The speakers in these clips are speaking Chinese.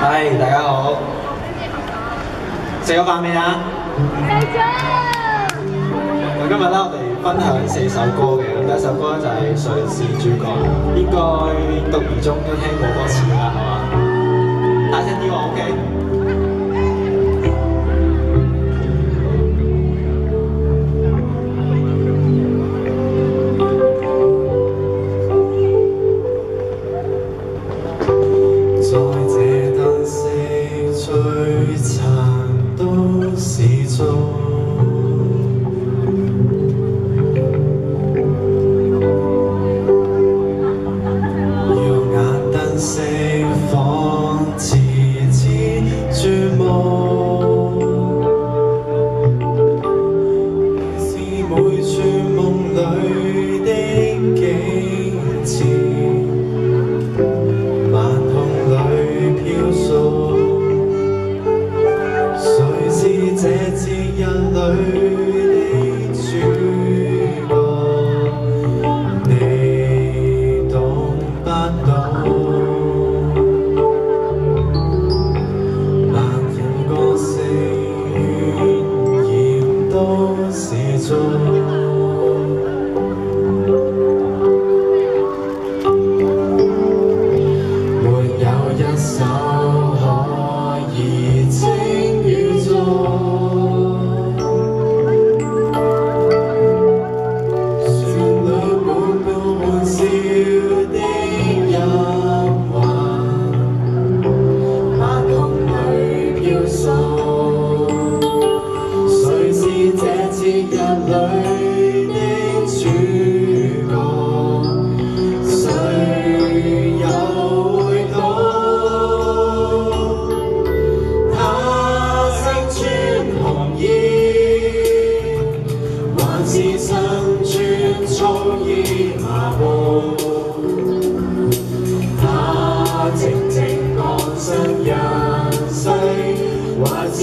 嗨，大家好。食咗饭未啊？未食。我今日咧，我哋分享四首歌嘅，第一首歌咧就系《上市主角》，应该读完中都听过多次啦，系嘛。女的主角，你懂不懂？男人个性，炫耀是错。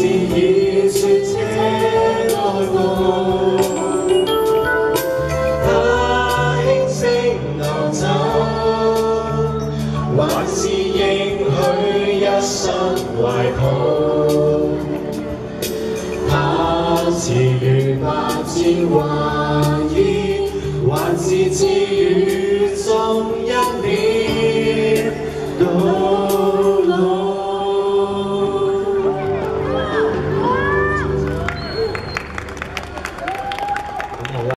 是已说车代步，他轻声走，还是应许一生怀抱？他辞别千花。